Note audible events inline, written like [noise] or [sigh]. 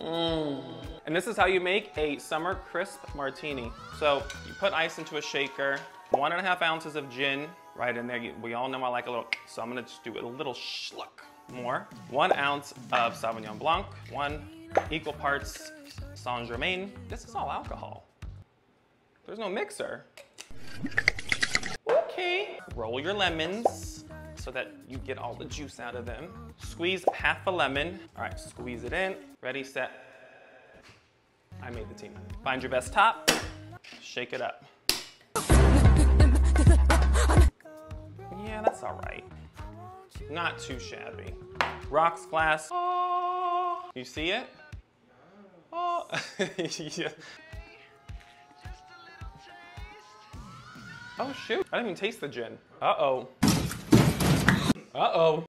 Mm. And this is how you make a summer crisp martini. So you put ice into a shaker, one and a half ounces of gin right in there. We all know I like a little, so I'm gonna just do a little schluck more. One ounce of Sauvignon Blanc, one equal parts Saint Germain. This is all alcohol. There's no mixer. Okay. Roll your lemons so that you get all the juice out of them. Squeeze half a lemon. All right, squeeze it in. Ready, set. I made the team. Find your best top. Shake it up. Yeah, that's all right. Not too shabby. Rocks glass. Oh, you see it? Oh, [laughs] yeah. Oh shoot, I didn't even taste the gin. Uh-oh. Uh-oh.